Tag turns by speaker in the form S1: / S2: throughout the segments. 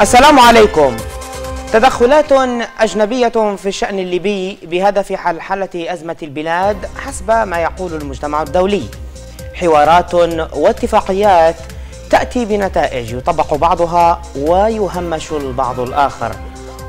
S1: السلام عليكم. تدخلات أجنبية في الشأن الليبي بهدف حلحلة أزمة البلاد حسب ما يقول المجتمع الدولي. حوارات واتفاقيات تأتي بنتائج يطبق بعضها ويهمش البعض الآخر.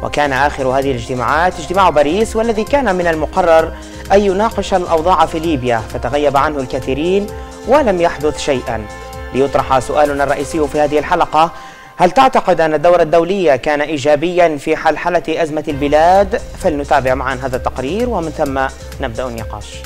S1: وكان آخر هذه الاجتماعات اجتماع باريس والذي كان من المقرر أن يناقش الأوضاع في ليبيا فتغيب عنه الكثيرين ولم يحدث شيئا. ليطرح سؤالنا الرئيسي في هذه الحلقة هل تعتقد أن الدور الدولي كان إيجابيا في حلحلة أزمة البلاد؟ فلنتابع معا هذا التقرير ومن ثم نبدأ النقاش.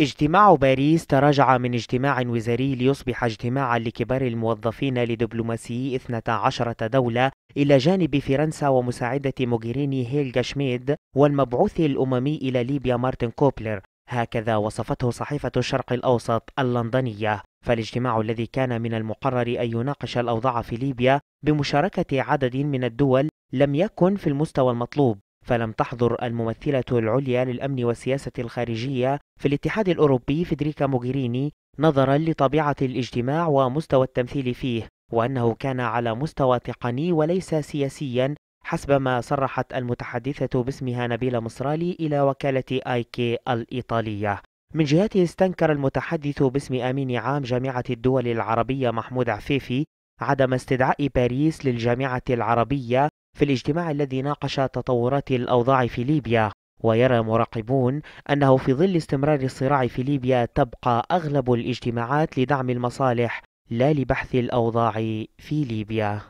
S1: اجتماع باريس تراجع من اجتماع وزاري ليصبح اجتماعا لكبار الموظفين لدبلوماسيي 12 دولة إلى جانب فرنسا ومساعدة موغيريني هيلغا شميد والمبعوث الأممي إلى ليبيا مارتن كوبلر. هكذا وصفته صحيفة الشرق الأوسط اللندنية. فالاجتماع الذي كان من المقرر أن يناقش الأوضاع في ليبيا بمشاركة عدد من الدول لم يكن في المستوى المطلوب فلم تحضر الممثلة العليا للأمن والسياسة الخارجية في الاتحاد الأوروبي فيدريكا موغيريني نظرا لطبيعة الاجتماع ومستوى التمثيل فيه وأنه كان على مستوى تقني وليس سياسيا حسب ما صرحت المتحدثة باسمها نبيلة مصرالي إلى وكالة آيكي الإيطالية. من جهته استنكر المتحدث باسم أمين عام جامعة الدول العربية محمود عفيفي عدم استدعاء باريس للجامعة العربية في الاجتماع الذي ناقش تطورات الأوضاع في ليبيا. ويرى مراقبون أنه في ظل استمرار الصراع في ليبيا تبقى أغلب الاجتماعات لدعم المصالح لا لبحث الأوضاع في ليبيا.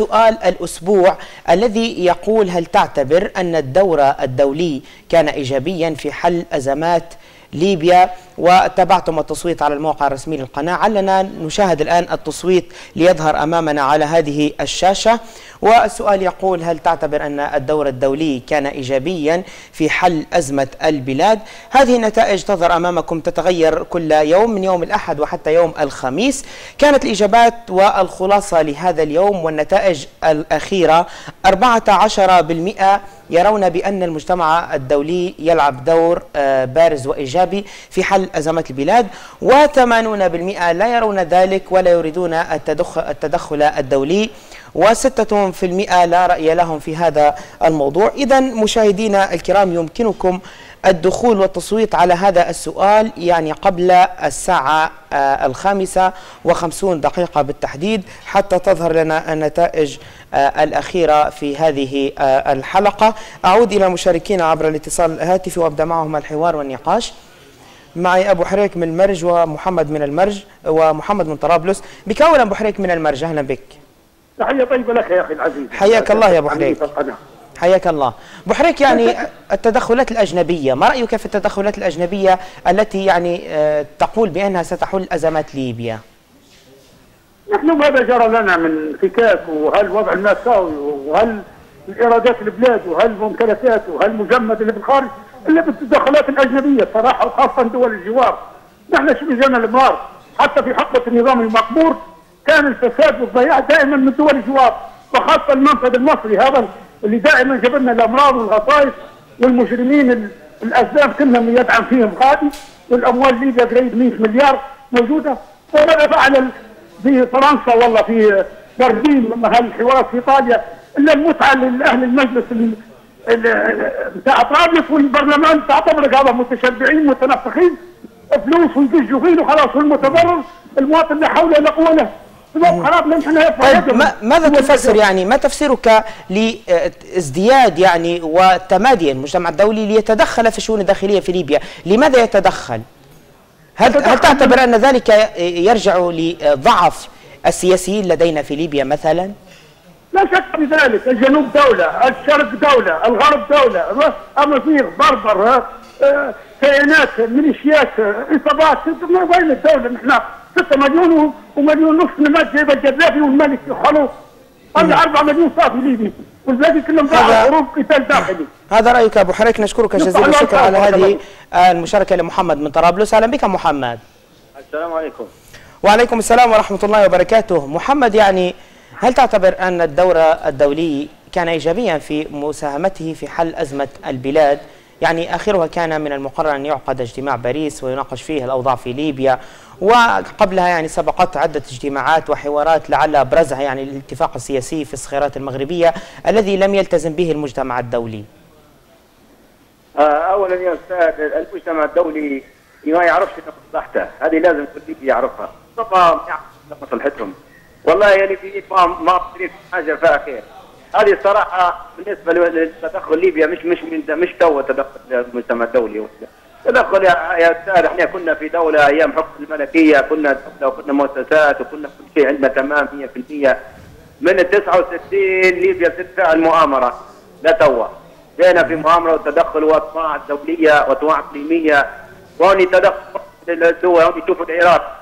S1: سؤال الأسبوع الذي يقول هل تعتبر أن الدور الدولي كان إيجابيا في حل أزمات ليبيا وتابعتم التصويت على الموقع الرسمي للقناة. علنا نشاهد الآن التصويت ليظهر أمامنا على هذه الشاشة. والسؤال يقول هل تعتبر أن الدور الدولي كان إيجابيا في حل أزمة البلاد؟ هذه النتائج تظهر أمامكم تتغير كل يوم من يوم الأحد وحتى يوم الخميس. كانت الإجابات والخلاصة لهذا اليوم والنتائج الأخيرة 14% يرون بأن المجتمع الدولي يلعب دور آه، بارز وإيجابي في حل أزمات البلاد و80% لا يرون ذلك ولا يريدون التدخل الدولي وستة في المئة لا رأي لهم في هذا الموضوع. إذا مشاهدينا الكرام يمكنكم الدخول والتصويت على هذا السؤال يعني قبل الساعة آه، الخامسة وخمسون دقيقة بالتحديد حتى تظهر لنا النتائج الأخيرة في هذه آه، الحلقة. أعود إلى مشاركين عبر الاتصال الهاتفي وأبدأ معهم الحوار والنقاش. معي أبو حريك من المرج ومحمد من المرج ومحمد من طرابلس. بكون أبو حريك من المرج أهلا بك.
S2: تحية طيبة لك يا أخي العزيز.
S1: حياك الله يا أبو حريك حياك الله. أبو حريك يعني التدخلات الأجنبية ما رأيك في التدخلات الأجنبية التي يعني آه، تقول بأنها ستحل أزمات ليبيا؟
S2: نحن ماذا جرى لنا من فكاك وهل وضع المأساوي وهل الإيرادات البلاد؟ وهل ممتلكات وهل مجمد اللي بالخارج؟ إلا بالتدخلات الأجنبية صراحة وخاصة دول الجوار. نحن شو جانا المار حتى في حقبة النظام المقبور كان الفساد والضياع دائما من دول الجوار وخاصة المنفذ المصري هذا اللي دائما جاب لنا الأمراض والغطائف والمجرمين الأسباب كلهم يدعم فيهم. غادي والأموال ليبيا قريب 100 مليار موجودة. وماذا فعل في فرنسا والله في برلين لما هالحوارات في ايطاليا إلا المتعة لأهل المجلس بتاع طرابلس والبرلمان بتاع طبرق هذا متشبعين متنفخين فلوس ويدجوا فيه وخلاص والمتضرر المواطن لا حول ولا قوة له.
S1: طيب ماذا تفسر يعني؟ ما تفسيرك لازدياد يعني وتمادي المجتمع الدولي ليتدخل في الشؤون الداخلية في ليبيا؟ لماذا يتدخل؟ هل هل تعتبر أن ذلك يرجع لضعف السياسيين لدينا في ليبيا مثلا؟
S2: لا شك في ذلك. الجنوب دولة الشرق دولة الغرب دولة أمازيغ بربر آه، كيانات ميليشيات إصابات وين الدولة نحن؟ 6 مليون ومليون نصف نماذج جايبه الجذافي والملك خلوص هذا 4 مليون صافي ليبي. والباقي كلهم ضاعوا حروب قتال داخلي.
S1: هذا رأيك أبو حريك؟ نشكرك جزيل الشكر على هذه المشاركة لمحمد من طرابلس. أهلا بك محمد.
S3: السلام عليكم.
S1: وعليكم السلام ورحمة الله وبركاته. محمد يعني هل تعتبر أن الدور الدولي كان ايجابيا في مساهمته في حل أزمة البلاد؟ يعني آخرها كان من المقرر أن يعقد اجتماع باريس ويناقش فيه الأوضاع في ليبيا وقبلها يعني سبقت عدة اجتماعات وحوارات لعل أبرزها يعني الاتفاق السياسي في الصخيرات المغربية الذي لم يلتزم به المجتمع الدولي.
S4: آه، أولا يا أستاذ المجتمع الدولي ما يعرفش مصلحته هذه لازم كل يعرفها. طبعا يعرف مصلحتهم والله يعني في ما ما حاجة فيها خير هذه الصراحه بالنسبة لتدخل ليبيا مش مش مش تو تدخل المجتمع الدولي تدخل يا أستاذ إحنا كنا في دولة أيام حكم الملكية كنا دوله وكنا مؤسسات وكنا كل شيء عندنا تمام 100% من ال 69 ليبيا تدفع المؤامرة. لا توا. جينا في مؤامرة وتدخل واطماع دوليه واطماع إقليمية. وهوني تدخل الدول هوني شوفوا العراق.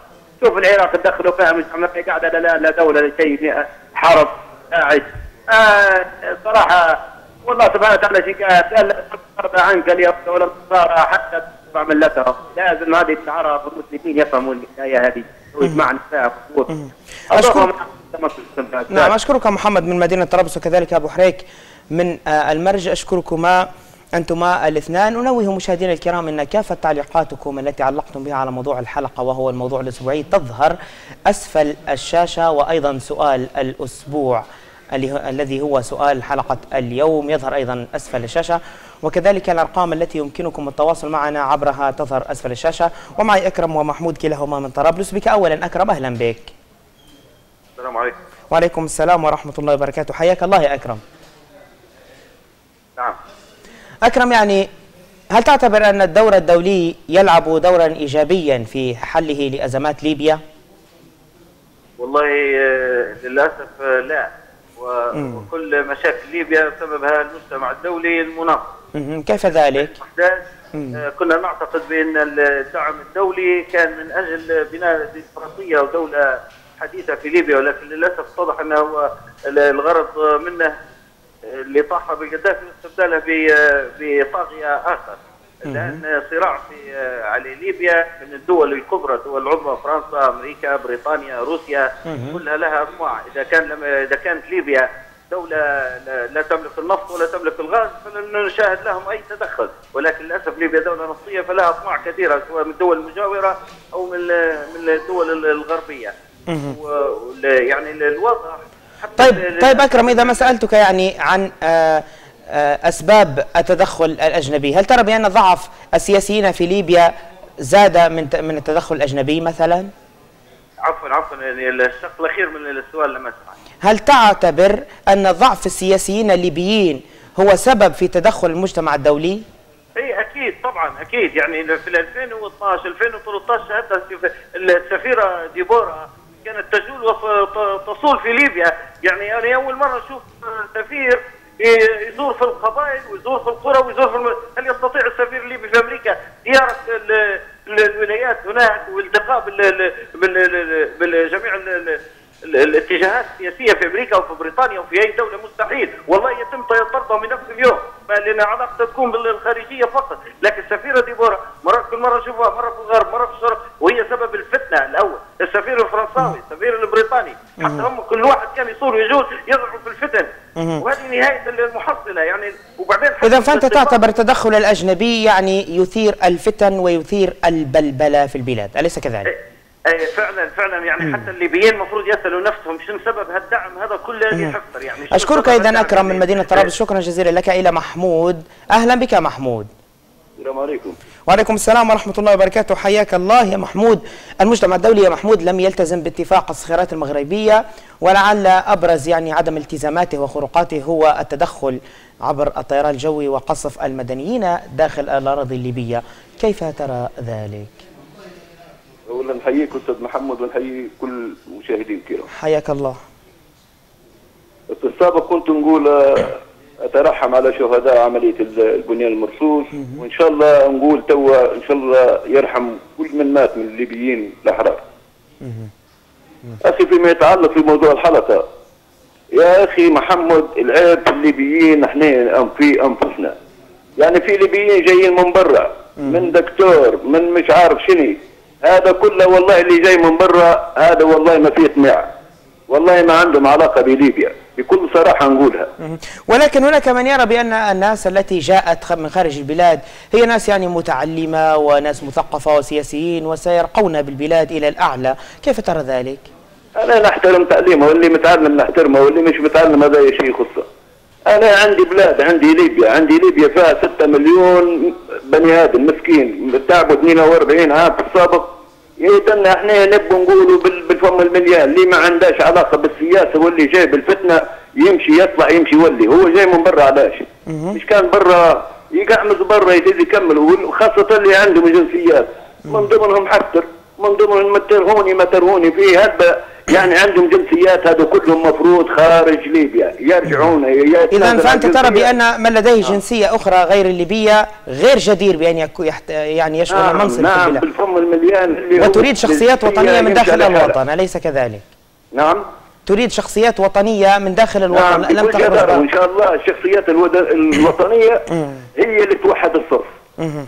S4: شوفوا العراق تدخلوا فيها مش قاعدة لا لا دولة لا شيء حرب آه صراحة والله سبحانه وتعالى شيء قال ترضى عنك اليوم ولا النصارى حتى تتبع ملتهم. لازم هذه العرب والمسلمين يفهموا الحكاية هذه ويجمعنا فيها
S1: أشكرك نعم أشكرك محمد من مدينة طرابلس وكذلك أبو حريك من آه، المرج. أشكركما أنتما الاثنان. أنوه مشاهدينا الكرام أن كافة تعليقاتكم التي علقتم بها على موضوع الحلقة وهو الموضوع الأسبوعي تظهر أسفل الشاشة وأيضا سؤال الأسبوع. الذي هو سؤال حلقة اليوم يظهر أيضا أسفل الشاشة. وكذلك الأرقام التي يمكنكم التواصل معنا عبرها تظهر أسفل الشاشة. ومعي أكرم ومحمود كلاهما من طرابلس. بك أولا أكرم أهلا بك.
S4: السلام عليكم.
S1: وعليكم السلام ورحمة الله وبركاته. حياك الله يا أكرم.
S4: نعم.
S1: أكرم يعني هل تعتبر أن الدور الدولي يلعب دورا إيجابيا في حله لأزمات ليبيا؟
S4: والله آه، للأسف آه، لا. وكل مشاكل ليبيا سببها المجتمع الدولي المناصر
S1: كيف ذلك؟
S4: آه، كنا نعتقد بأن الدعم الدولي كان من أجل بناء ديمقراطية ودولة حديثة في ليبيا ولكن للأسف اتضح أنه الغرض منه اللي طاح بالقذافي واستبداله بطاغية آخر. لأن صراع في على ليبيا من الدول الكبرى الدول العظمى فرنسا أمريكا بريطانيا روسيا كلها لها اطماع إذا كان لما إذا كانت ليبيا دولة لا تملك النفط ولا تملك الغاز فلن نشاهد لهم أي تدخل. ولكن للأسف ليبيا دولة نفطية فلها أطماع كثيرة سواء من الدول المجاورة أو من من الدول الغربية. يعني الوضع
S1: طيب طيب أكرم إذا ما سألتك يعني عن آه، آه، أسباب التدخل الأجنبي، هل ترى بأن ضعف السياسيين في ليبيا زاد من من التدخل الأجنبي مثلا؟
S4: عفوا عفوا يعني الشق الأخير من السؤال لم اسمع.
S1: هل تعتبر أن ضعف السياسيين الليبيين هو سبب في تدخل المجتمع الدولي؟
S4: إي أكيد طبعا أكيد يعني في 2012 2013 حتى السفيرة ديبورا كانت تجول وتصول في ليبيا يعني أنا أول مرة أشوف سفير يزور في القبائل ويزور في القرى ويزور في الم... هل يستطيع السفير الليبي في أمريكا زيارة الولايات هناك والتقاء بالجميع الاتجاهات السياسية في أمريكا وفي بريطانيا وفي أي دولة مستحيل. والله يتم طردها من نفس اليوم. لأن علاقته تكون بالخارجية فقط. لكن السفيره ديبورا مرات كل مرة أشوفها مرة في الغرب مرة في الشرق وهي سبب الفتنة الأول. السفير الفرنساوي السفير البريطاني حتى هم كل واحد كان يصور ويجول يضعوا في الفتن. وهذه نهاية المحصلة يعني. وبعدين
S1: إذا فأنت تعتبر التدخل الأجنبي يعني يثير الفتن ويثير البلبلة في البلاد. أليس كذلك؟
S4: اي فعلا فعلا. يعني مم. حتى الليبيين المفروض يسألوا نفسهم شنو سبب هالدعم؟ هذا كله يحفر يعني
S1: أشكرك أيضا أكرم من مدينة طرابلس. شكرا جزيلا لك. إلى محمود. أهلا بك محمود.
S4: السلام عليكم.
S1: وعليكم السلام ورحمة الله وبركاته. حياك الله يا محمود. المجتمع الدولي يا محمود لم يلتزم باتفاق الصخيرات المغربية ولعل أبرز يعني عدم التزاماته وخروقاته هو التدخل عبر الطيران الجوي وقصف المدنيين داخل الأراضي الليبية. كيف ترى ذلك؟
S5: اولا نحييك أستاذ محمد ونحيي كل المشاهدين الكرام.
S1: حياك الله.
S5: في السابق كنت نقول آه، أترحم على شهداء عملية البنيان المرصوص وإن شاء الله نقول توا إن شاء الله يرحم كل من مات من الليبيين الأحرار. أخي فيما يتعلق في موضوع الحلقة يا أخي محمد العيب في الليبيين إحنا في أنفسنا. يعني في ليبيين جايين من برا من دكتور من مش عارف شنو هذا كله والله اللي جاي من برا هذا والله ما فيه طمع والله ما عندهم علاقة بليبيا بكل صراحة نقولها.
S1: ولكن هناك من يرى بأن الناس التي جاءت من خارج البلاد هي ناس يعني متعلمة وناس مثقفة وسياسيين وسيرقون بالبلاد إلى الأعلى. كيف ترى ذلك؟
S5: أنا نحترم تعليمه واللي متعلم نحترمه واللي مش متعلم هذا شيء يخصه. أنا عندي بلاد عندي ليبيا عندي ليبيا فيها 6 مليون بني آدم مسكين تعبوا 42 عام في السابق يدنا إحنا نبغى نقولوا بال- بالفم المليان. اللي ما عندهاش علاقة بالسياسة واللي جاي بالفتنة يمشي يطلع يمشي يولي. هو جاي من برا علاش مش كان برا يقعمز برا يزيد يكمل. وخاصه اللي عندهم جنسيات. من ضمنهم حفتر من ضمنهم مترهوني مترهوني. في هذا يعني عندهم جنسيات هذا كلهم مفروض خارج ليبيا يرجعون
S1: إذا فأنت ترى بأن من لديه جنسية أخرى غير الليبية غير جدير يحت... يعني يشغل
S5: نعم
S1: منصب في
S5: نعم
S1: البلاد
S5: بالفم المليان اللي
S1: وتريد شخصيات وطنية من داخل. الوطن أليس كذلك؟
S5: نعم
S1: تريد شخصيات وطنية من داخل الوطن
S5: نعم
S1: لم تخرج.
S5: وان شاء الله الشخصيات. الوطنية هي اللي توحد الصف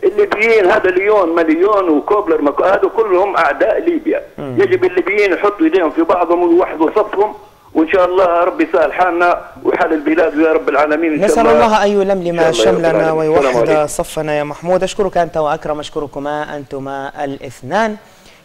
S5: الليبيين هذا ليون مليون وكوبلر مكو... هذا كلهم أعداء ليبيا. يجب الليبيين يحطوا إيديهم في بعضهم ويوحدوا صفهم وإن شاء الله ربي يسهل حالنا وحال البلاد يا رب العالمين إن شاء
S1: نسأل الله. أن يلملم
S5: إن
S1: شملنا ويوحد. صفنا يا محمود. أشكرك أنت وأكرم أشكركما أنتما الاثنان.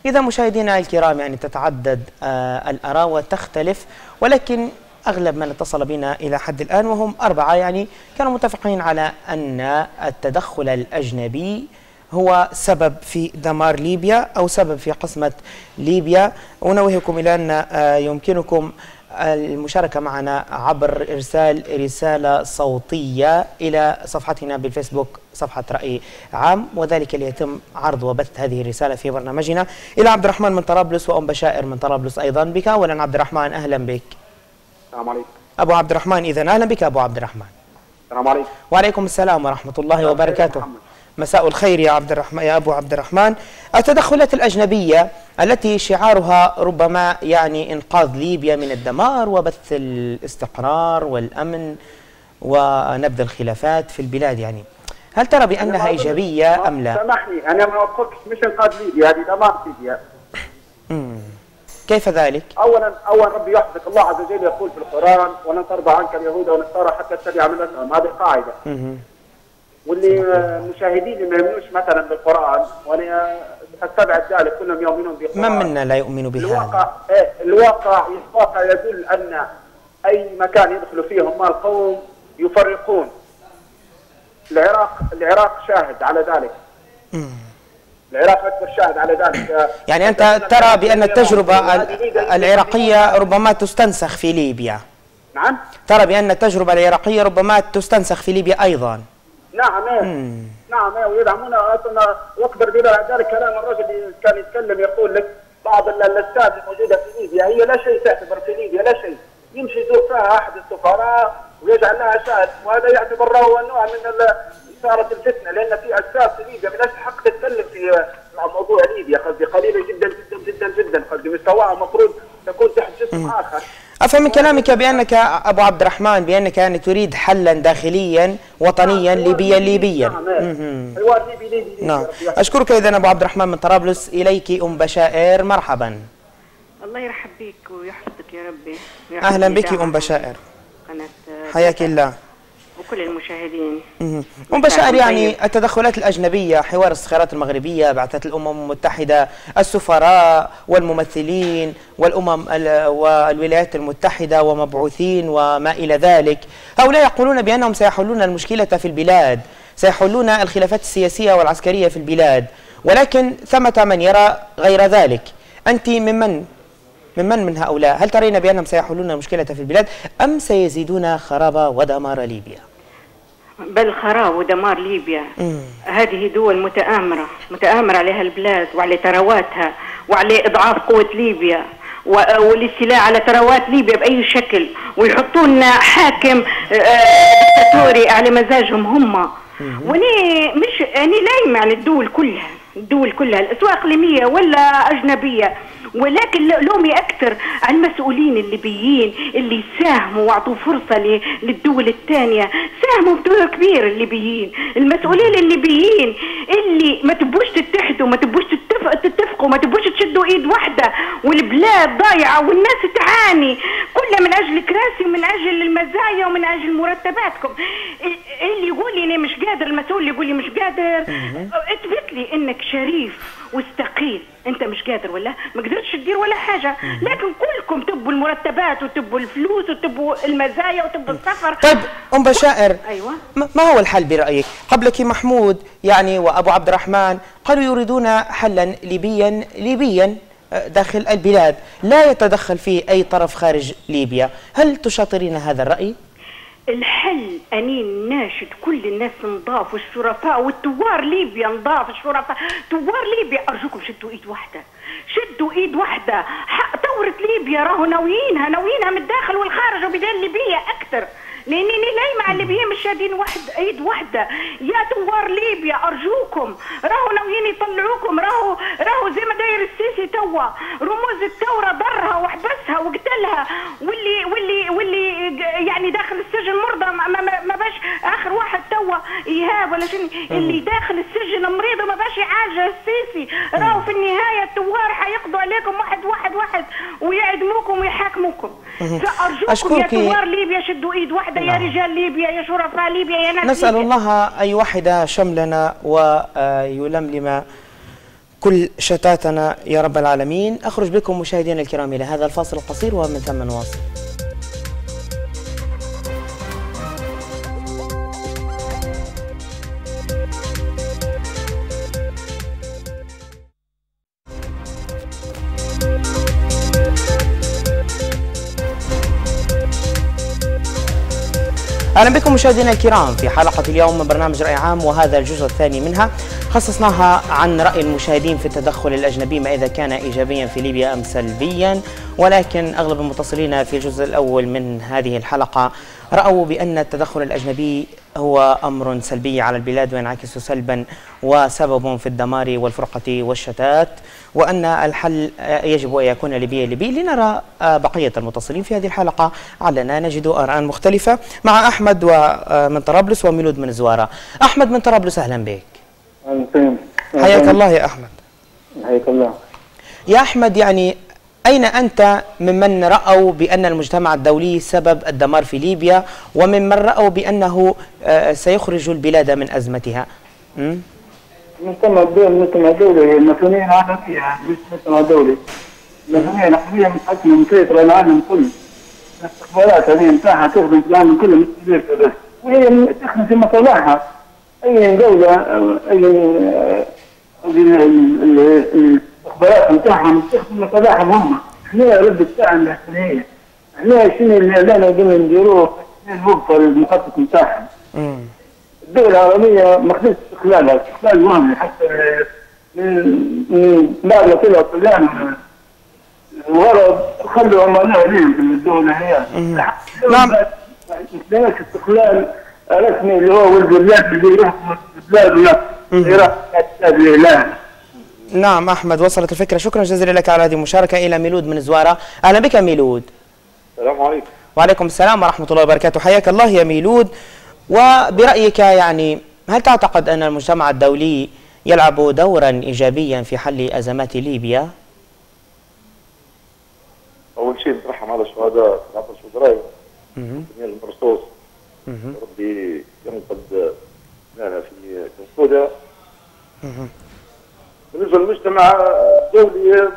S1: إذا مشاهدينا الكرام يعني تتعدد آه الآراء وتختلف ولكن أغلب من اتصل بنا إلى حد الآن وهم أربعة يعني كانوا متفقين على أن التدخل الأجنبي هو سبب في دمار ليبيا أو سبب في قسمة ليبيا. أنوهكم إلى أن آه، يمكنكم المشاركة معنا عبر إرسال رسالة صوتية إلى صفحتنا بالفيسبوك صفحة رأي عام وذلك ليتم عرض وبث هذه الرسالة في برنامجنا. إلى عبد الرحمن من طرابلس وأم بشائر من طرابلس أيضا بك. أولا عبد الرحمن أهلا بك.
S6: السلام عليكم.
S1: أبو عبد الرحمن إذا أهلا بك أبو عبد الرحمن.
S6: السلام عليكم.
S1: وعليكم السلام ورحمة الله وبركاته. مساء الخير يا عبد الرحمن يا أبو عبد الرحمن. التدخلات الأجنبية التي شعارها ربما يعني إنقاذ ليبيا من الدمار وبث الاستقرار والأمن ونبذ الخلافات في البلاد يعني. هل ترى بأنها إيجابية أم لا؟
S6: سامحني أنا ما قلتش مش إنقاذ ليبيا هذه دمار ليبيا.
S1: كيف ذلك؟
S6: اولا اولا ربي يحفظك الله عز وجل يقول في القرآن ولن ترضى عنك اليهود والنصارى حتى تتبع ملتهم هذه قاعدة
S1: مهم.
S6: واللي المشاهدين اللي ما يؤمنوش مثلا بالقرآن وأنا استبعد ذلك كلهم يؤمنون بالقرآن
S1: من منا لا يؤمن بهذا؟
S6: الواقع إيه، الواقع الواقع يدل أن أي مكان يدخلوا فيه هم القوم يفرقون العراق العراق شاهد على ذلك. العراق اكبر شاهد على ذلك.
S1: يعني أنت ترى بأن التجربة ال- العراقية ربما تستنسخ في ليبيا.
S6: نعم.
S1: ترى بأن التجربة العراقية ربما تستنسخ في ليبيا أيضا.
S6: نعم. إيه. نعم. إيه، ويدعمون أصلا واكبر دليل على ذلك كلام الرجل اللي كان يتكلم يقول لك بعض ال- الاستاد الموجودة في ليبيا هي لا شيء تعتبر في ليبيا لا شيء. يمشي يزور فيها أحد السفراء ويجعل لها شاهد وهذا يعتبر هو نوع من اثاره الفتنة لأن في اسباب في ليبيا من حق تتكلم في موضوع ليبيا قصدي قليله جدا جدا جدا جدا قصدي مستواها المفروض تكون تحت جسم آخر.
S1: أفهم من كلامك بأنك أبو عبد الرحمن بأنك يعني تريد حلا داخليا وطنيا ليبيا ليبيا.
S6: نعم. إيه.
S1: مهم.
S6: حوار ليبي ليبي ليبي.
S1: نعم.
S6: ربي يحفظك.
S1: أشكرك إذا أبو عبد الرحمن من طرابلس. إليك أم بشائر. مرحبا.
S7: الله يرحب بك ويحفظك يا ربي.
S1: أهلا بك أم بشائر.
S7: قناة
S1: حياك الله.
S7: وكل المشاهدين.
S1: مهم. أم بشائر يعني التدخلات الأجنبية حوار الصخيرات المغربية بعثة الأمم المتحدة السفراء والممثلين والأمم ال- والولايات المتحدة ومبعوثين وما إلى ذلك. هؤلاء يقولون بأنهم سيحلون المشكلة في البلاد سيحلون الخلافات السياسية والعسكرية في البلاد. ولكن ثمة من يرى غير ذلك. أنت ممن؟ ممن من هؤلاء؟ هل ترين بأنهم سيحلون المشكلة في البلاد أم سيزيدون خراب ودمار ليبيا؟
S7: بل خراب ودمار ليبيا. هذه دول متآمرة متآمرة عليها البلاد وعلى ثرواتها وعلى إضعاف قوة ليبيا والاستيلاء على ثروات ليبيا بأي شكل. ويحطون حاكم آه، دكتاتوري على مزاجهم هم. وني مش أنا لايمة على الدول كلها الدول كلها سواء إقليمية ولا أجنبية. ولكن لومي أكثر على المسؤولين الليبيين اللي ساهموا وأعطوا فرصة للدول الثانية. ساهموا بدور كبير الليبيين المسؤولين الليبيين اللي ما تبوش تتحدوا ما تبوش تتفق تتفقوا ما تبوش تشدوا إيد واحدة والبلاد ضايعة والناس تعاني. كلها من أجل كراسي ومن أجل المزايا ومن أجل مرتباتكم. اللي يقول لي أنا مش قادر المسؤول اللي يقول لي مش قادر. اثبت لي إنك شريف. واستقيل. انت مش قادر ولا؟ ما قدرتش تدير ولا حاجة. لكن كلكم تبوا المرتبات وتبوا الفلوس وتبوا المزايا وتبوا السفر.
S1: طيب أم بشائر
S7: أيوه.
S1: ما هو الحل برأيك؟ قبلك محمود يعني وأبو عبد الرحمن قالوا يريدون حلا ليبيا ليبيا آه، داخل البلاد. لا يتدخل فيه أي طرف خارج ليبيا. هل تشاطرين هذا الرأي؟
S7: الحل أنين ناشد كل الناس نضاف والشرفاء والتوار ليبيا نضاف الشرفاء. توار ليبيا أرجوكم شدوا إيد واحدة. شدوا إيد واحدة. ثورة ليبيا راهو ناويينها ناويينها من الداخل والخارج وبدال ليبيا أكثر. لانني لاي مع الليبيين مش شادين واحد ايد واحدة. يا ثوار ليبيا أرجوكم. راهو ناويين يطلعوكم راهو راهو زي ما داير السيسي توا. رموز الثورة ضرها وحبسها وقتلها. واللي واللي واللي يعني داخل السجن مرضى ما, ما, ما- ما باش آخر واحد توا ايهاب ولا شنو. اللي داخل السجن مريض وما باش يعالج السيسي. راهو في النهاية الثوار حيقضوا عليكم واحد واحد واحد ويعدموكم ويحاكموكم.
S1: فأرجوكم.
S7: يا ثوار ليبيا شدوا إيد واحدة. يا رجال ليبيا يا شرفاء ليبيا يا ناس
S1: نسأل
S7: ليبيا.
S1: الله أن يوحد شملنا ويلملم كل شتاتنا يا رب العالمين. أخرج بكم مشاهدينا الكرام إلى هذا الفاصل القصير ومن ثم نواصل. أهلا بكم مشاهدينا الكرام في حلقة اليوم من برنامج رأي عام وهذا الجزء الثاني منها. خصصناها عن رأي المشاهدين في التدخل الأجنبي ما إذا كان ايجابيا في ليبيا أم سلبيا. ولكن أغلب المتصلين في الجزء الأول من هذه الحلقة رأوا بأن التدخل الأجنبي هو أمر سلبي على البلاد وينعكس سلبا وسبب في الدمار والفرقة والشتات. وأن الحل آه، يجب أن يكون ليبيا ليبي لنرى آه، بقية المتصلين في هذه الحلقة. علنا نجد آراء مختلفة مع أحمد ومن طرابلس وميلود من زوارة. أحمد من طرابلس أهلا بك.
S8: أهلاً.
S1: حياك الله يا أحمد.
S8: حياك الله.
S1: يا أحمد يعني أين أنت؟ ممن رأوا بأن المجتمع الدولي سبب الدمار في ليبيا وممن رأوا بأنه آه، سيخرج البلاد من أزمتها. م?
S8: المجتمع الدولي المجتمع الدولي المسؤولين عالمية مش مجتمع دولي المسؤولية العالمية متحكمة مسيطرة العالم كله الاستخبارات هذه نتاعها تخدم في العالم كله مش بس وهي تخدم في مصالحها أي دولة آه، ال- الاستخبارات نتاعهم تخدم مصالحهم هم إحنا رد الفعل الإحسانية إحنا شنو اللي لنا قلنا نديروه الوقفة المخطط نتاعهم. الدول العربية ما خدتش استقلالها استقلال واهي حتى من من بعد ما طلعوا الطليان الغرب خلوا عملاء لهم في الدولة هي.
S1: نعم.
S8: ما استقلال رسمي اللي هو ولد البلاد اللي يحكم البلاد الإعلان
S1: نعم أحمد وصلت الفكرة. شكرا جزيلا لك على هذه المشاركة. إلى ميلود من زوارة. أهلا بك ميلود.
S9: السلام عليكم.
S1: وعليكم السلام ورحمة الله وبركاته. حياك الله يا ميلود. وبرأيك يعني هل تعتقد أن المجتمع الدولي يلعب دورا إيجابيا في حل أزمات ليبيا؟
S9: أول شيء نترحم على الشهداء والدرايه
S1: مهم.
S9: جميع المرصوص. ربي ينقذ لنا في كنفوده بالنسبة للمجتمع الدولي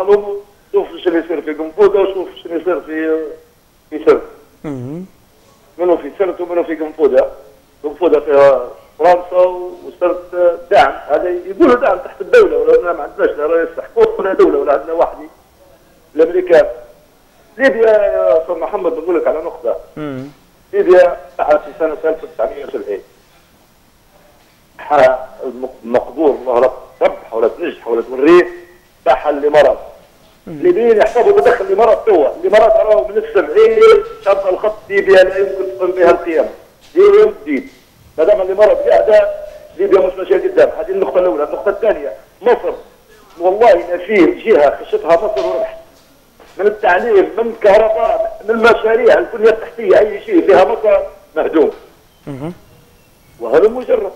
S9: الأمور. شوف شنو يصير في قنفوده وشوف شنو يصير في في سرت منو في سرت ومنو في قنفودة. قنفودة فيها فرنسا وسرت دعم. هذا يقولوا دعم تحت الدولة ولا ما عندناش لا رئيس حكومه ولا دولة ولا عندنا وحدي. الامريكان ليبيا يا أستاذ محمد بقول لك على
S1: نقطة.
S9: ليبيا بعد في سنة 1970 ح- الم- المقدور الله رب ربح ولا تنجح ولا توريه بحل اللي مرض الليبيين يحسبوا بدخل الإمارات توا الإمارات راهو من السبعين شرط الخط ليبيا لا يمكن تقوم بها القيامه يوم جديد. ما دام الإمارات قاعدة ليبيا مش ماشية قدام. هذه النقطة الأولى. النقطة الثانية مصر. والله ما في جهة خشتها مصر وربحت من التعليم من الكهرباء من المشاريع البنية التحتية. أي شيء فيها مصر مهدوم. وهذا مجرد.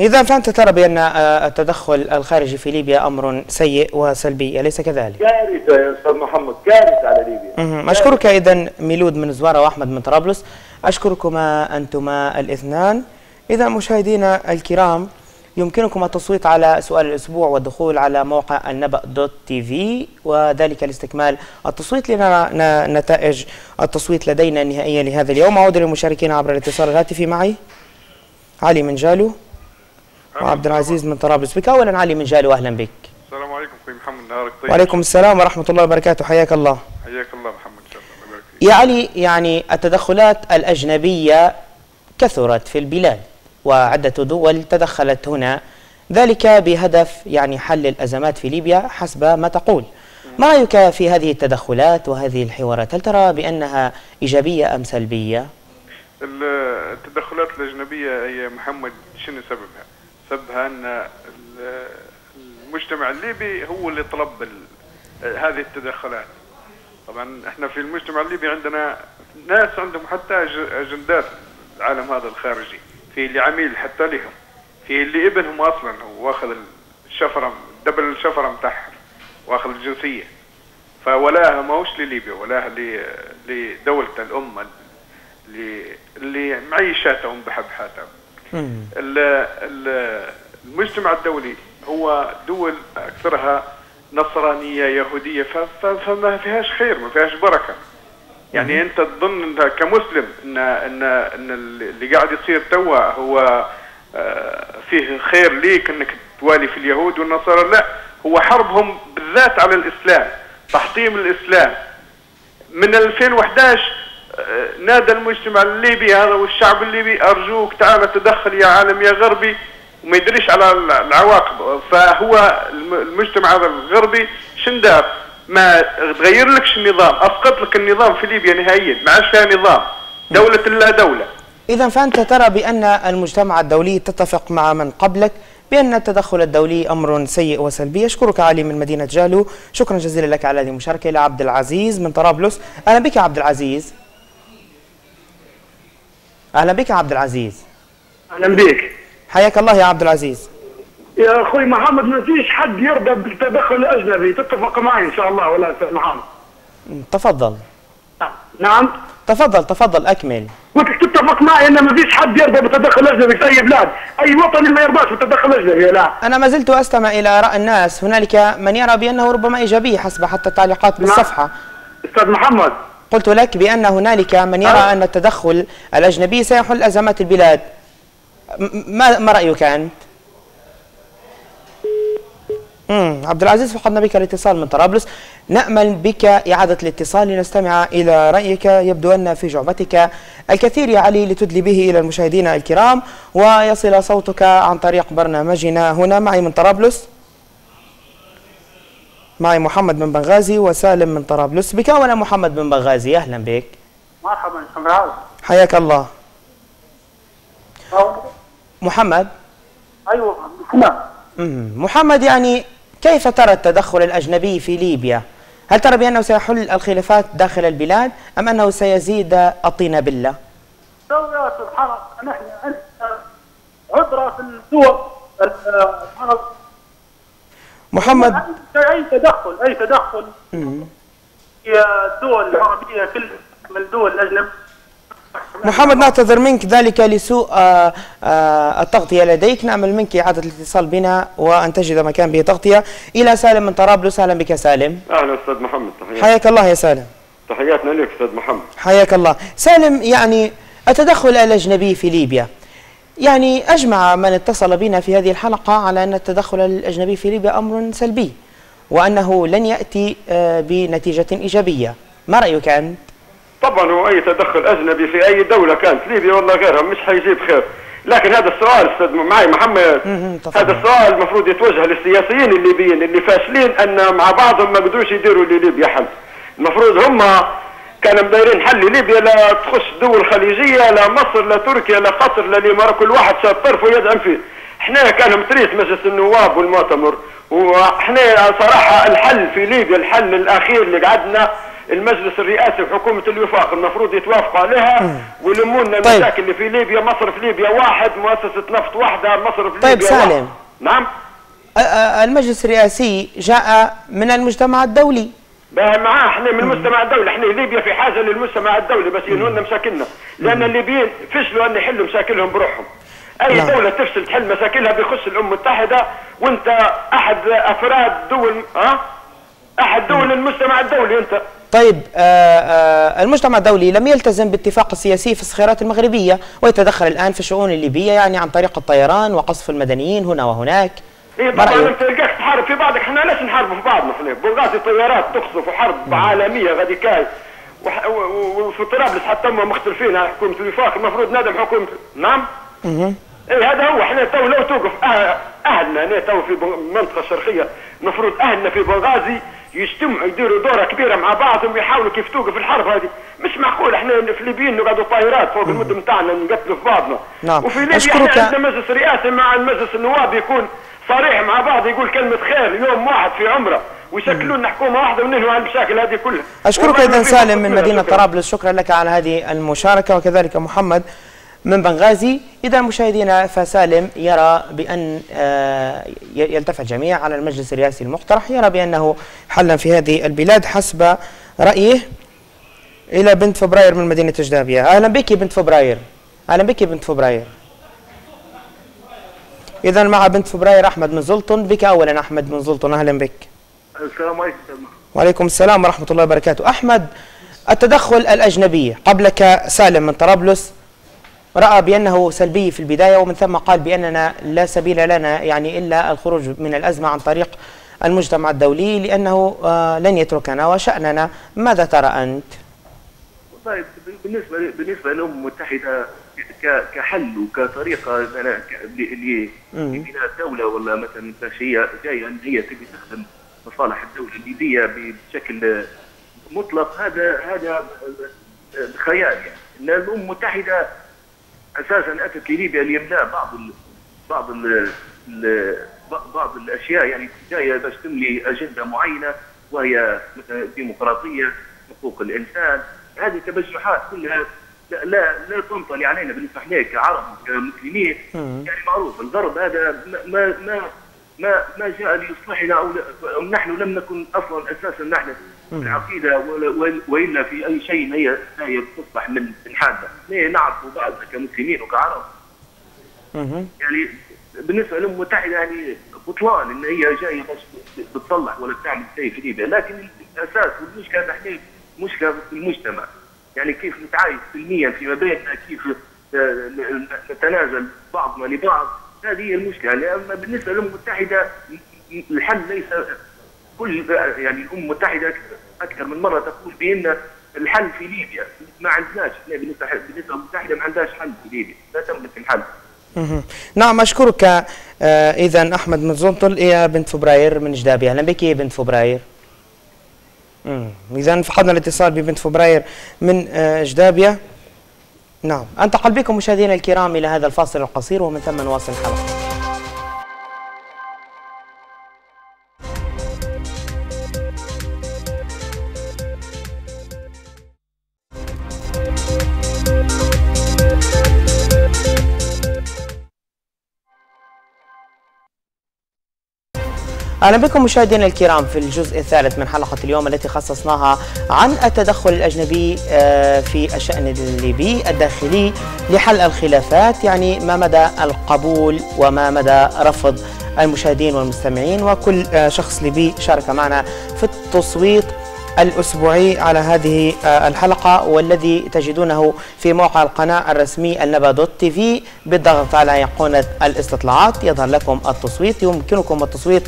S1: إذا فأنت ترى بأن آه، التدخل الخارجي في ليبيا أمر سيء وسلبي أليس كذلك؟
S10: كارثة يا أستاذ محمد كارثة على ليبيا.
S1: أشكرك إذا ميلود من زوارة وأحمد من طرابلس. أشكركما أنتما الاثنان. إذا مشاهدينا الكرام يمكنكم التصويت على سؤال الأسبوع والدخول على موقع النبأ دوت تي في وذلك لاستكمال التصويت لنرى نتائج التصويت لدينا النهائية لهذا اليوم. أعود للمشاركين عبر الاتصال الهاتفي. معي علي من جالو. وعبد العزيز من طرابلس بك. أولا علي من جالو أهلا بك.
S11: السلام عليكم أخوي محمد. نهارك طيب.
S1: وعليكم السلام ورحمة الله وبركاته. حياك الله.
S11: حياك الله محمد. إن شاء الله. فيك.
S1: يا علي يعني التدخلات الأجنبية كثرت في البلاد وعدة دول تدخلت هنا. ذلك بهدف يعني حل الأزمات في ليبيا حسب ما تقول. ما رأيك في هذه التدخلات وهذه الحوارات هل ترى بأنها إيجابية أم سلبية؟
S11: ال- التدخلات الأجنبية هي محمد شنو سببها؟ سببها أن ال- المجتمع الليبي هو اللي طلب هذه التدخلات. طبعا إحنا في المجتمع الليبي عندنا ناس عندهم حتى أجندات العالم هذا الخارجي. في اللي عميل حتى لهم. في اللي ابنهم أصلا هو واخذ الشفره دبل الشفره متاعها واخذ الجنسية. فولاها ماهوش لليبيا ولاها لدولته الام اللي اللي معيشاتهم بحبحاتهم المجتمع الدولي هو دول أكثرها نصرانية يهودية فما فيهاش خير ما فيهاش بركة. يعني أنت تظن أنت كمسلم ان ان إن اللي قاعد يصير توا هو آه، فيه خير ليك إنك توالي في اليهود والنصارى؟ لا هو حربهم بالذات على الإسلام تحطيم الإسلام. من 2011 آه، نادى المجتمع الليبي هذا والشعب الليبي أرجوك تعال تدخل يا عالم يا غربي وما يدريش على العواقب. فهو الم- المجتمع هذا الغربي شن دار ما تغير لكش النظام اسقط لك النظام في ليبيا نهائيا. ما عادش فيها نظام دولة لا دولة.
S1: إذا فأنت ترى بأن المجتمع الدولي تتفق مع من قبلك بأن التدخل الدولي أمر سيء وسلبي. أشكرك علي من مدينة جالو. شكرا جزيلا لك على هذه المشاركة. إلى عبد العزيز من طرابلس. أهلا بك عبد العزيز. أهلا بك يا عبد العزيز.
S12: أهلا بك.
S1: حياك الله يا عبد العزيز.
S12: يا أخوي محمد ما فيش حد يرضى بالتدخل الأجنبي. تتفق معي إن شاء الله ولا أستاذ محمد؟
S1: تفضل.
S12: نعم.
S1: تفضل تفضل أكمل.
S12: قلت لك تتفق معي إن ما فيش حد يرضى بالتدخل الأجنبي في أي بلاد. أي وطني ما يرضاش بالتدخل الأجنبي لا
S1: أنا ما زلت أستمع إلى آراء الناس. هنالك من يرى بأنه ربما إيجابي حسب حتى التعليقات بالصفحة.
S12: أستاذ محمد.
S1: قلت لك بأن هنالك من يرى
S12: آه.
S1: أن التدخل الأجنبي سيحل أزمات البلاد. ما ما رأيك أنت؟ امم عبد العزيز فقدنا بك الاتصال من طرابلس. نأمل بك إعادة الاتصال لنستمع إلى رأيك. يبدو أن في جعبتك الكثير يا علي لتدلي به إلى المشاهدين الكرام ويصل صوتك عن طريق برنامجنا هنا معي من طرابلس. معي محمد من بنغازي وسالم من طرابلس. بك وأنا محمد من بنغازي أهلا بك.
S12: مرحبا شمران
S1: حياك الله. محمد؟
S12: أيوه
S1: مم. محمد يعني كيف ترى التدخل الأجنبي في ليبيا؟ هل ترى بأنه سيحل الخلافات داخل البلاد أم أنه سيزيد الطين بلة
S12: دولة سبحان الله نحن عندنا عذرة في الدول الله
S1: محمد.
S12: أي تدخل أي تدخل. في الدول العربية كل من الدول الاجنبيه
S1: محمد نعتذر منك. ذلك لسوء آه، آه، التغطية لديك. نأمل منك إعادة الاتصال بنا وأن تجد مكان به تغطية. إلى سالم من طرابلس. أهلا بك سالم.
S10: أهلا أستاذ محمد تحيات
S1: حياك الله يا سالم.
S10: تحياتنا لك أستاذ محمد.
S1: حياك الله. سالم يعني التدخل الأجنبي في ليبيا يعني أجمع من اتصل بنا في هذه الحلقة على أن التدخل الأجنبي في ليبيا أمر سلبي وأنه لن يأتي آه، بنتيجة إيجابية ما رأيك أنت؟
S10: طبعا هو أي تدخل أجنبي في أي دولة كانت ليبيا ولا غيرها مش حيجيب خير لكن هذا السؤال أستاذ معي محمد. هذا السؤال المفروض يتوجه للسياسيين الليبيين اللي فاشلين أن مع بعضهم ما قدروش يديروا لليبيا حل المفروض هم كانوا مدايرين حل لليبيا لا تخش دول خليجيه لا مصر لا تركيا لا قطر لا الامارات كل واحد شاد طرفه يدعم فيه. إحنا كان متريس مجلس النواب والمؤتمر. وإحنا صراحة الحل في ليبيا الحل الأخير اللي قعدنا المجلس الرئاسي وحكومة الوفاق المفروض يتوافقوا عليها. ويلموا لنا
S1: طيب.
S10: المشاكل اللي في ليبيا. مصرف ليبيا واحد مؤسسة نفط واحدة مصرف
S1: طيب
S10: ليبيا
S1: سالم.
S10: واحد. نعم
S1: المجلس الرئاسي جاء من المجتمع الدولي.
S10: بقى معاه إحنا من المجتمع الدولي إحنا ليبيا في حاجة للمجتمع الدولي بس ينهوا لنا مشاكلنا لأن الليبيين فشلوا أن يحلوا مشاكلهم بروحهم. أي
S1: نعم.
S10: دولة تفشل تحل مشاكلها بيخش الأمم المتحدة وأنت أحد أفراد دول ها؟ أحد دول المجتمع الدولي أنت.
S1: طيب آه، آه، المجتمع الدولي لم يلتزم باتفاق السياسي في الصخيرات المغربية ويتدخل الآن في الشؤون الليبية يعني عن طريق الطيران وقصف المدنيين هنا وهناك. إيه
S10: طبعا؟ انت تلقاك تحارب في بعضك إحنا ليش نحاربوا في بعضنا إحنا بنغازي طيارات تقصف وحرب عالمية غادي كاي. وفي طرابلس حتى هم مختلفين على حكومة الوفاق المفروض نادم حكومه نعم؟ إيه هذا هو إحنا تو لو توقف أه- أهلنا هنا تو في المنطقة الشرقيه المفروض أهلنا في بنغازي يجتمعوا يديروا دورة كبيرة مع بعضهم ويحاولوا كيف توقف الحرب هذه. مش معقول إحنا في الليبيين نقعدوا طائرات فوق المدن بتاعنا نقتلوا في بعضنا.
S1: نعم.
S10: وفي ليبيا. إحنا عندنا مجلس رئاسي مع المجلس النواب يكون صريح مع بعض يقول كلمة خير يوم واحد في عمره ويشكلوا لنا حكومه واحدة وننهوا عن المشاكل هذه كلها.
S1: أيضا
S10: في
S1: سالم من
S10: شكراً.
S1: طرابلس. شكرا لك على هذه المشاركة. وكذلك محمد من بنغازي. إذا مشاهدينا فسالم يرى بأن آه، يلتف الجميع على المجلس الرئاسي المقترح. يرى بأنه حلا في هذه البلاد حسب رأيه. إلى بنت فبراير من مدينة جدابية. أهلا بك بنت فبراير. أهلا بك بنت فبراير. إذا مع بنت فبراير أحمد من زلطن بك أولا أحمد من زلطن أهلا بك.
S9: السلام عليكم
S1: وعليكم السلام ورحمة الله وبركاته. أحمد التدخل الأجنبي قبلك سالم من طرابلس رأى بأنه سلبي في البداية ومن ثم قال بأننا لا سبيل لنا يعني إلا الخروج من الأزمة عن طريق المجتمع الدولي لأنه آه، لن يتركنا وشأننا. ماذا ترى أنت؟
S9: طيب بالنسبة بالنسبة للامم المتحده كحل وكطريقة لبناء دوله ولا مثلا هي جاية أن هي تبي تخدم مصالح الدولة الليبية بشكل مطلق هذا هذا خيال يعني. الأمم المتحدة أساسا أتت لليبيا لإملاء بعض ال بعض ال ال بعض الأشياء. يعني جاية باش تملي أجندة معينة وهي مثلا الديمقراطية حقوق الإنسان. هذه تبجحات كلها لا لا, لا تنطلي علينا بالنسبة لنا كعرب كمسلمين. يعني معروف الغرب هذا ما ما ما ما, جاء ليصلحنا أو نحن لم نكن أصلا أساسا نحن في العقيدة وإلا في أي شيء هي هي تصلح من من هي نعرف بعضنا كمسلمين وكعرب؟ يعني بالنسبة للامم المتحده يعني بطلان إن هي جاية بس بتصلح ولا بتعمل شيء في ليبيا. لكن الأساس والمشكلة نحن مشكلة في المجتمع. يعني كيف نتعايش سلميا فيما بيننا كيف آه، نتنازل بعضنا لبعض. هذه هي المشكلة. يعني أما بالنسبة للأمم المتحدة الحل ليس كل يعني الأمم المتحدة أكثر من مرة تقول بأن الحل في ليبيا. ما عندناش. بالنسبة بالنسبة المتحدة ما عندهاش حل في ليبيا. لا تملك الحل.
S1: نعم أشكرك آه، إذا أحمد من زنطل يا بنت فبراير من جدابي. أهلا بك يا بنت فبراير. إذا فقدنا الاتصال ببنت فبراير من آه، جدابية. نعم. أنتقل بكم مشاهدينا الكرام إلى هذا الفاصل القصير ومن ثم نواصل الحلقة. أهلا بكم مشاهدينا الكرام في الجزء الثالث من حلقة اليوم التي خصصناها عن التدخل الأجنبي آه، في الشأن الليبي الداخلي لحل الخلافات يعني ما مدى القبول وما مدى رفض المشاهدين والمستمعين. وكل آه، شخص ليبي شارك معنا في التصويت الأسبوعي على هذه آه، الحلقة والذي تجدونه في موقع القناة الرسمي النبا دوت تي في بالضغط على أيقونة الاستطلاعات. يظهر لكم التصويت يمكنكم التصويت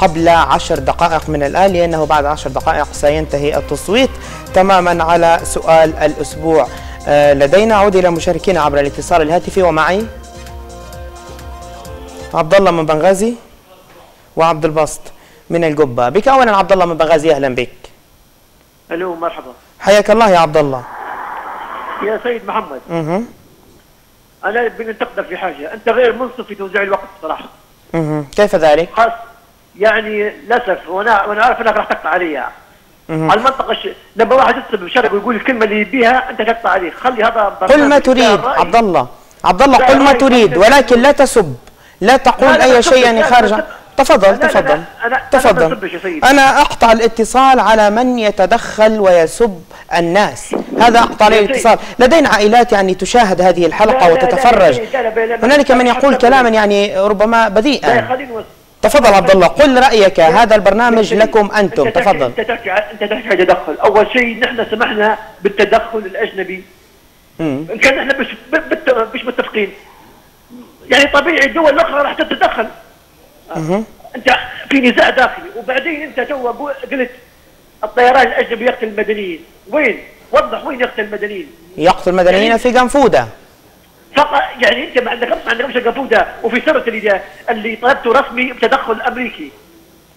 S1: قبل عشر دقائق من الآن لأنه بعد عشر دقائق سينتهي التصويت. تماما على سؤال الأسبوع. آه، لدينا أعود إلى مشاركينا عبر الاتصال الهاتفي. ومعي عبد الله من بنغازي وعبد الباسط من القبة. بك أولا عبد الله من بنغازي أهلا بك.
S13: ألو مرحبا.
S1: حياك الله يا عبد الله.
S13: يا سيد محمد.
S1: أها
S13: أنا بدي انتقدك في حاجة. أنت غير منصف في توزيع الوقت صراحة.
S1: أها كيف ذلك؟
S13: خاص يعني للاسف وأنا وأنا عارف انك راح تقطع علي
S14: على المنطقة الش... لما واحد يتصل بالشرق ويقول الكلمة اللي يبيها انت تقطع عليه خلي هذا
S1: قل ما تريد. عبد الله عبد الله قل ما تريد ولكن لا تسب لا تقول اي شيء يعني خارج. تفضل تفضل تفضل. أنا اقطع الاتصال على من يتدخل ويسب الناس هذا اقطع عليه. الاتصال لدينا عائلات يعني تشاهد هذه
S14: الحلقة
S1: وتتفرج هنالك من يقول
S14: لا،
S1: كلاما يعني ربما بذيئا تفضل عبد الله قل رأيك هذا البرنامج لكم
S14: أنتم. تحكي-
S1: تفضل.
S14: أنت تحكي أنت تحكي عن تدخل. أول شيء نحن سمحنا بالتدخل
S1: الأجنبي.
S14: إن كان إحنا مش مش متفقين. يعني طبيعي الدول الأخرى راح تتدخل. أنت في نزاع داخلي. وبعدين أنت تو قلت الطيران الأجنبي يقتل المدنيين. وين؟ وضح وين يقتل المدنيين.
S1: يقتل المدنيين في قنفوده
S14: فقط يعني انت ما عندك ما عندكش قفوده وفي سرة اللي اللي طلبته رسمي بتدخل أمريكي.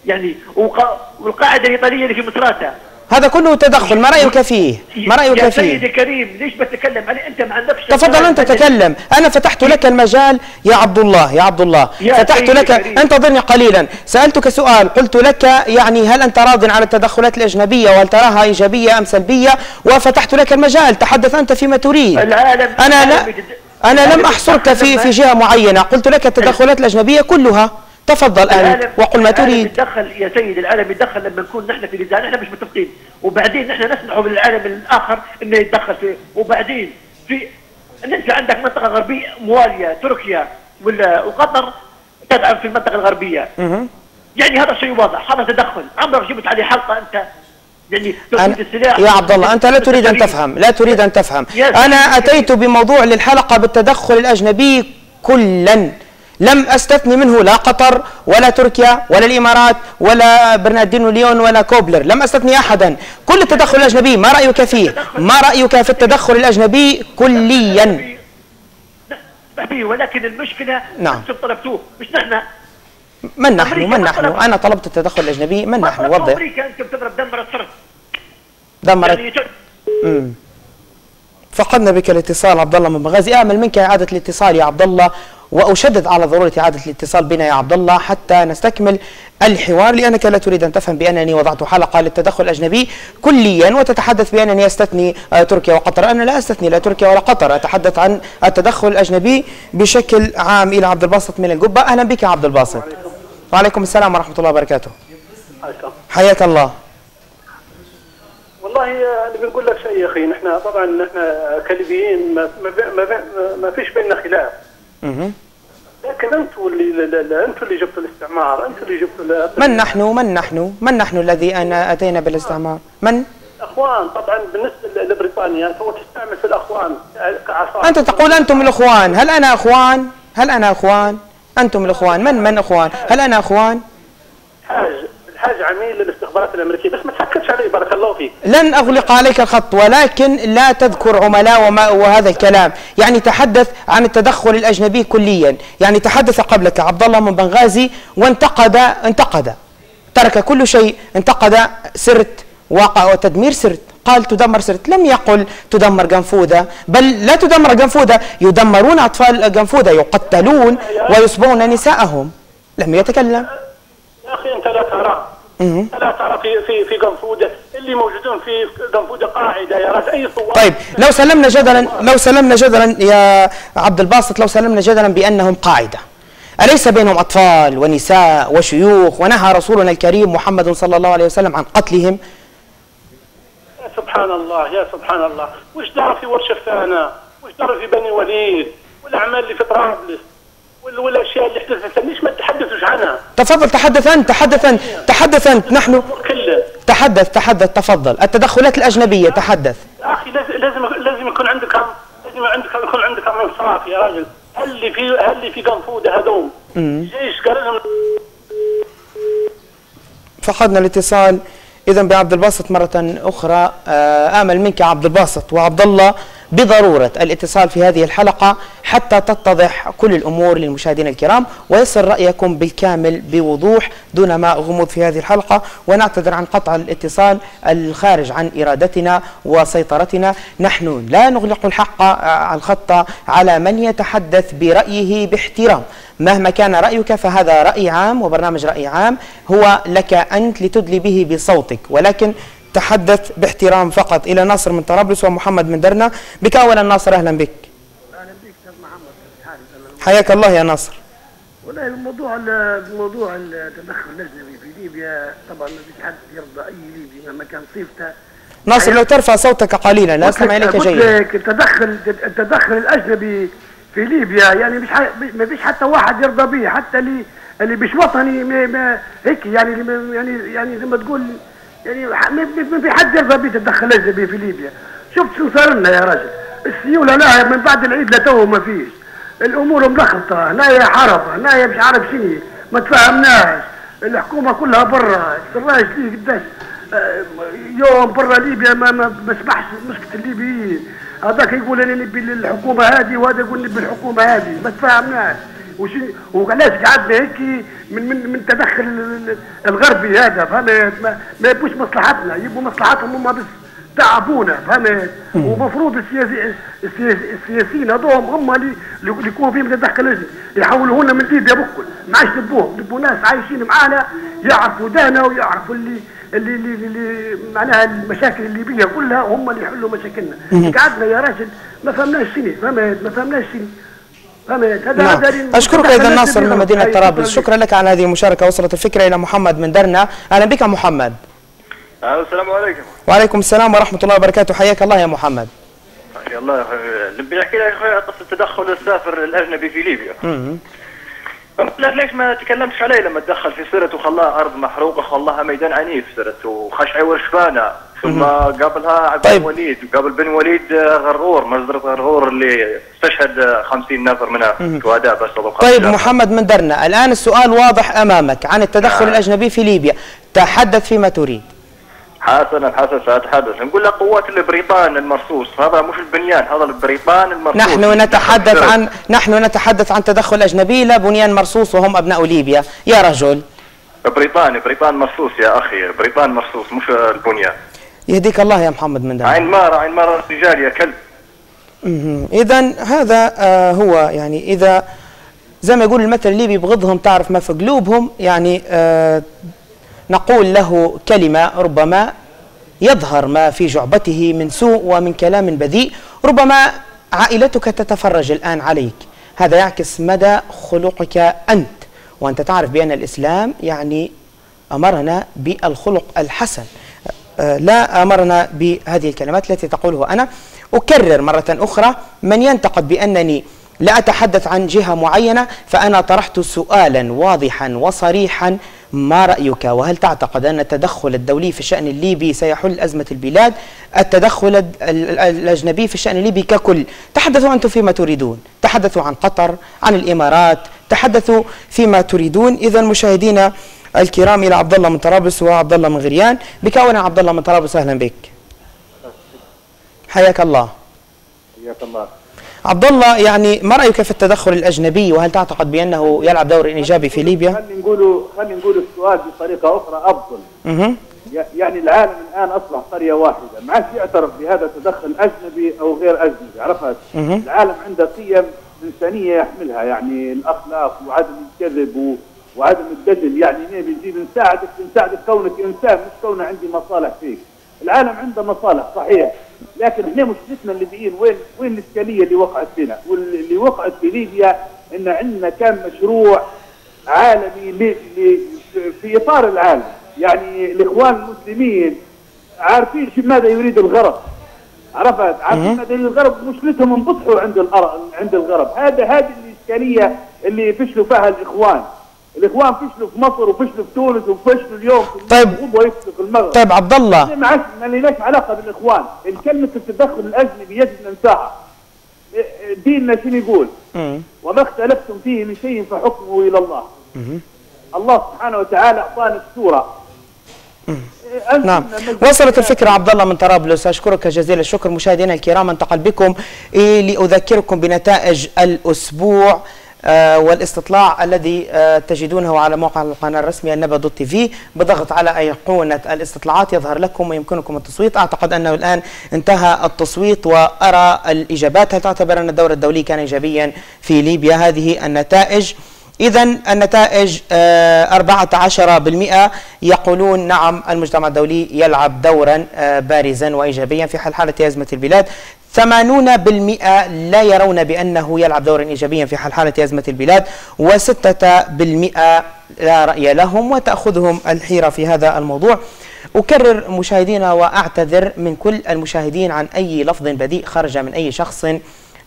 S14: يعني وق- والقاعدة الإيطالية اللي في مصراتة
S1: هذا كله تدخل. ما رأيك فيه؟ ما رأيك
S14: يا
S1: فيه؟
S14: سيدي الكريم ليش بتتكلم؟ عليه أنت ما عندكش
S1: تفضل أنت تكلم. أنا فتحت لك المجال يا عبد الله يا عبد الله.
S14: يا
S1: فتحت لك
S14: الكريم.
S1: انتظرني قليلا. سألتك سؤال قلت لك يعني هل أنت راض على التدخلات الأجنبية وهل تراها إيجابية أم سلبية؟ وفتحت لك المجال. تحدث أنت فيما تريد.
S14: العالم
S1: أنا لا
S14: العالم يتد-
S1: أنا لم
S14: العالم
S1: أحصرك في في جهة معينة. قلت لك التدخلات الأجنبية كلها. تفضل
S14: العالم
S1: وقل ما تريد.
S14: يتدخل يا سيدي العالم يتدخل لما نكون نحن في نزاع نحن مش متفقين. وبعدين نحن نسمح للعالم الآخر إنه يتدخل فيه. وبعدين في انت عندك منطقة غربية موالية تركيا ولا وقطر تدعم في المنطقة الغربية.
S1: مهم.
S14: يعني هذا شيء واضح هذا تدخل. عمرك جبت عليه حلقة أنت يعني السلاح.
S1: يا عبد الله أنت لا تريد أن تفهم لا تريد أن تفهم.
S14: سيدي.
S1: أتيت بموضوع للحلقة بالتدخل الأجنبي كلا. لم أستثني منه لا قطر ولا تركيا ولا الإمارات ولا برناردينو ليون ولا كوبلر. لم أستثني أحدا. كل التدخل الأجنبي ما رأيك فيه؟ ما رأيك في التدخل الأجنبي كليا؟
S14: ولكن المشكلة
S1: نعم.
S14: أنتم طلبتوه. مش نحن.
S1: من نحن؟ من نحن. أنا طلبت التدخل الأجنبي. من نحن؟ وضح
S14: أمريكا أنتم تضرب صرف
S1: دمرت.
S14: يعني.
S1: فقدنا بك الاتصال عبد الله من بغازي. امل منك إعادة الاتصال يا عبد الله وأشدد على ضرورة إعادة الاتصال بنا يا عبد الله حتى نستكمل الحوار لأنك لا تريد أن تفهم بأنني وضعت حلقة للتدخل الأجنبي كليا وتتحدث بأنني أستثني آه، تركيا وقطر. أنا لا أستثني لا تركيا ولا قطر أتحدث عن التدخل الأجنبي بشكل عام. إلى عبد الباسط من القبة. أهلا بك يا عبد الباسط. وعليكم السلام ورحمة الله وبركاته. حياك الله.
S15: والله أنا بنقول لك شيء يا أخي نحن طبعا نحن كليبيين ما ما ما, فيش بيننا خلاف.
S1: مهم.
S15: لكن أنتم اللي لا- لا- أنتم اللي جبتوا الاستعمار أنتم اللي جبتوا
S1: من نحن؟ من نحن؟ من نحن الذي أنا أتينا بالاستعمار؟ من؟
S15: الأخوان طبعا بالنسبة لبريطانيا أنت هو تستعمل في الأخوان؟ كعصا.
S1: أنت تقول أنتم الأخوان. هل أنا أخوان؟ هل أنا أخوان؟ أنتم الأخوان. من من أخوان؟ هل أنا أخوان؟
S15: الحاج الحاج عميل للاستخبارات الأمريكية بس ما تحكتش علي بارك الله فيك.
S1: لن أغلق عليك الخط ولكن لا تذكر عملاء وما وهذا الكلام. يعني تحدث عن التدخل الأجنبي كليا. يعني تحدث قبلك عبد الله من بنغازي وانتقد انتقد. ترك كل شيء انتقد سرت واقع وتدمير سرت. قال تدمر سرت. لم يقل تدمر قنفوذة بل لا تدمر قنفوذة يدمرون أطفال قنفوذة يقتلون ويصبون نساءهم. لم يتكلم.
S15: يا أخي أنت لا ترى. لا ترى في في في قنفوده اللي موجودون في قنفوده قاعدة يا راس أي صور؟
S1: طيب لو سلمنا جدلا لو سلمنا جدلا يا عبد الباسط لو سلمنا جدلا بأنهم قاعدة. أليس بينهم أطفال ونساء وشيوخ؟ ونهى رسولنا الكريم محمد صلى الله عليه وسلم عن قتلهم.
S15: يا سبحان الله يا سبحان الله. وش دار في ورشة ثانا وش دار في بني وليد؟ والأعمال اللي في طرابلس؟ وال- والاشياء اللي حدثت ليش ما تحدثوش عنها.
S1: تفضل تحدث أنت تحدث أنت تحدث أنت. نحن تحدث تحدث تفضل. التدخلات الأجنبية تحدث.
S15: أخي لازم لازم يكون عندك لازم عندك يكون عندك انصاف يا راجل. هل اللي في هل اللي في قنفوده هذوم جيش قال لهم
S1: فقدنا الاتصال. اذا بعبد الباسط مرة أخرى آه، آمل منك يا عبد الباسط. وعبد الله بضرورة الاتصال في هذه الحلقة حتى تتضح كل الأمور للمشاهدين الكرام ويصل رأيكم بالكامل بوضوح دون ما غموض في هذه الحلقة. ونعتذر عن قطع الاتصال الخارج عن إرادتنا وسيطرتنا. نحن لا نغلق الحق آه، الخط على من يتحدث برأيه باحترام. مهما كان رأيك فهذا رأي عام وبرنامج رأي عام هو لك أنت لتدلي به بصوتك. ولكن تحدث باحترام فقط. إلى ناصر من طرابلس ومحمد من درنا. بك أولا ناصر أهلا بك.
S13: أهلا بك أستاذ محمد
S1: حياك الله يا ناصر.
S13: والله الموضوع الموضوع التدخل الاجنبي في ليبيا طبعا ما فيش حد يرضى أي ليبي مهما كان صيفته.
S1: ناصر لو ترفع صوتك قليلا لا إليك
S13: قلت
S1: جيدا
S13: التدخل التدخل الأجنبي في ليبيا يعني مش ح- ما فيش حتى واحد يرضى به حتى اللي اللي مش وطني ما ما هيك يعني يعني يعني زي ما تقول يعني ما في حد يرضى به التدخل الاجنبي في ليبيا؟ شفت شو صار لنا يا راجل؟ السيوله لا من بعد العيد لتو ما فيش. الأمور ملخبطة هنايا حرب هنايا مش عارف شنو ما تفهمناش الحكومة كلها برا السراج ليه قداش؟ آه، يوم برا ليبيا ما ما سمحش مسكة الليبيين. هذاك يقول أنا نبي الحكومة هذه وهذا يقول نبي الحكومة هذه. ما تفهمناش وش وعلاش قعدنا هيك من من من تدخل ال- ال- الغربي هذا فهمت؟ ما, ما يبوش مصلحتنا يبوا مصلحتهم هم بس تعبونا فهمت؟ ومفروض السياسي السياسي السياسيين هذوهم هم اللي اللي يكونوا فيهم تدخل اجنبي يحولونا من ليبيا بكل. ما عادش نبوهم نبوا ناس عايشين معانا يعرفوا دانا ويعرفوا اللي اللي اللي, اللي معناها المشاكل الليبيه كلها هم اللي يحلوا مشاكلنا. قعدنا يا راجل ما فهمناش شنو فهمت؟ ما فهمناش شنو.
S1: نعم. أشكرك أيضا
S13: تدخل
S1: ناصر من
S13: الأجنبي
S1: مدينة طرابلس.
S13: شكراً
S1: لك على هذه المشاركة وصلت الفكرة إلى محمد من درنا. أهلا بك محمد.
S16: السلام عليكم.
S1: وعليكم السلام ورحمة الله وبركاته. حياك الله يا محمد.
S16: حيا الله. نبي نحكي لك قصة تدخل السافر الأجنبي في ليبيا. ليش ما تكلمتش عليه لما تدخل في سيرته وخلاها أرض محروقة خلاها ميدان عنيف سيرته وخشعي ورشفانه ثم قابلها عبد
S1: طيب.
S16: الوليد. وقابل بن وليد آه، غرغور مجزرة غرغور اللي استشهد آه، 50 نفر منها شهداء بس
S1: طيب
S16: خمسة.
S1: محمد من درنا الآن السؤال واضح أمامك عن التدخل الأجنبي في ليبيا. تحدث فيما تريد.
S16: حسنا حسنا سأتحدث. نقول لك قوات البريطان المرصوص. هذا مش البنيان هذا البريطان المرصوص.
S1: نحن نتحدث عن نحن نتحدث عن تدخل أجنبي لا بنيان مرصوص وهم أبناء ليبيا. يا رجل.
S16: بريطاني بريطان مرصوص يا أخي بريطان مرصوص مش البنيان.
S1: يهديك الله يا محمد من درنا
S16: عين مارة عين مارة رجال يا كلب.
S1: إذا هذا آه هو يعني إذا زي ما يقول المثل الليبي بغضهم تعرف ما في قلوبهم يعني آه نقول له كلمة ربما يظهر ما في جعبته من سوء ومن كلام بذيء ربما عائلتك تتفرج الآن عليك. هذا يعكس مدى خلقك أنت. وأنت تعرف بأن الإسلام يعني أمرنا بالخلق الحسن. لا أمرنا بهذه الكلمات التي تقولها أنا. أكرر مرة أخرى من ينتقد بأنني لا أتحدث عن جهة معينة فأنا طرحت سؤالا واضحا وصريحا ما رأيك؟ وهل تعتقد أن التدخل الدولي في الشأن الليبي سيحل أزمة البلاد؟ التدخل ال- ال- الأجنبي في الشأن الليبي ككل. تحدثوا أنتم فيما تريدون. تحدثوا عن قطر عن الإمارات. تحدثوا فيما تريدون. إذا مشاهدينا الكرام إلى عبد الله من طرابلس وعبد الله من غريان. بك أولا عبد الله من طرابلس أهلا بك. حياك الله.
S17: حياك الله.
S1: عبد الله يعني ما رأيك في التدخل الأجنبي؟ وهل تعتقد بأنه يلعب دور إيجابي في ليبيا؟
S17: خلي نقولوا خلي نقولوا السؤال بطريقة أخرى
S1: أفضل.
S17: ي- يعني العالم الآن أصبح قرية واحدة. ما عادش يعترف بهذا التدخل اجنبي أو غير أجنبي عرفت. العالم عنده قيم إنسانية يحملها يعني الأخلاق وعدم الكذب و... وعدم الدجل يعني نبي نجيب نساعدك نساعدك كونك إنسان مش كون عندي مصالح فيك. العالم عنده مصالح صحيح. لكن إحنا مشكلتنا الليبيين وين وين الاشكاليه اللي وقعت فينا؟ واللي وقعت في ليبيا إن عندنا كان مشروع عالمي في إطار العالم. يعني الإخوان المسلمين عارفين شو ماذا يريد الغرب. عرفت؟ عارفين ماذا يريد الغرب؟ مشكلتهم انبطحوا عند الأر... عند الغرب. هذا هذه الاشكاليه اللي فشلوا فيها الإخوان. الإخوان فشلوا في مصر وفشلوا في تونس وفشلوا اليوم في
S1: طيب.
S17: في المغرب
S1: طيب عبد الله
S17: ما لناش علاقة بالإخوان. الكلمة التدخل الاجنبي يجب ننساها ديننا شنو يقول. وما اختلفتم فيه من شيء فحكمه إلى الله. الله سبحانه وتعالى أعطانا السورة. أنتم
S1: نعم. وصلت الفكرة عبد الله من طرابلس. أشكرك جزيل الشكر مشاهدينا الكرام. أنتقل بكم إيه لأذكركم بنتائج الأسبوع. والاستطلاع الذي آه، تجدونه على موقع القناة الرسمي النبأ دوت تي في بضغط على أيقونة الاستطلاعات يظهر لكم ويمكنكم التصويت. أعتقد أنه الآن انتهى التصويت وأرى الإجابات. هل تعتبر أن الدور الدولي كان إيجابيا في ليبيا؟ هذه النتائج. إذا النتائج آه، 14% يقولون نعم المجتمع الدولي يلعب دورا آه، بارزا وإيجابيا في حل حالة أزمة البلاد. 80% لا يرون بأنه يلعب دورا إيجابيا في حل حالة أزمة البلاد و6% لا رأي لهم وتأخذهم الحيرة في هذا الموضوع. أكرر مشاهدينا وأعتذر من كل المشاهدين عن أي لفظ بذيء خرج من أي شخص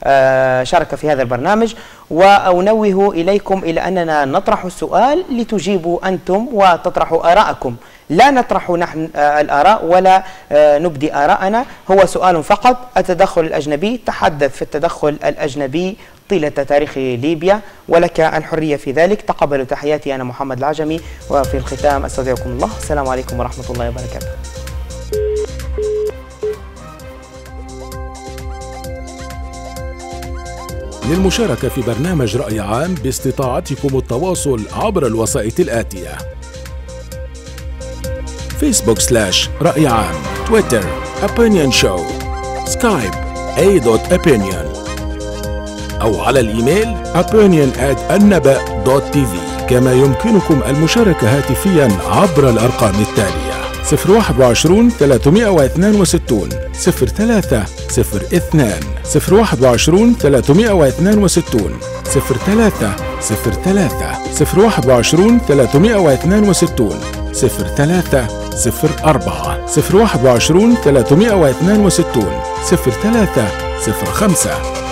S1: آه، شارك في هذا البرنامج. وأنوه إليكم إلى أننا نطرح السؤال لتجيبوا أنتم وتطرحوا آراءكم. لا نطرح نحن آه، الآراء ولا آه، نبدي آراءنا. هو سؤال فقط. التدخل الأجنبي. تحدث في التدخل الأجنبي طيلة تاريخ ليبيا ولك الحرية في ذلك. تقبلوا تحياتي أنا محمد العجمي وفي الختام أستودعكم الله. السلام عليكم ورحمة الله وبركاته.
S18: للمشاركة في برنامج رأي عام باستطاعتكم التواصل عبر الوسائط الآتية. فيسبوك slash رأي عام تويتر opinion show سكايب a.opinion أو على الإيميل opinion at دوت في كما يمكنكم المشاركة هاتفيا عبر الأرقام التالية 021 362 03 02 021 362 03 03 021 362 03 04 021 362 03 05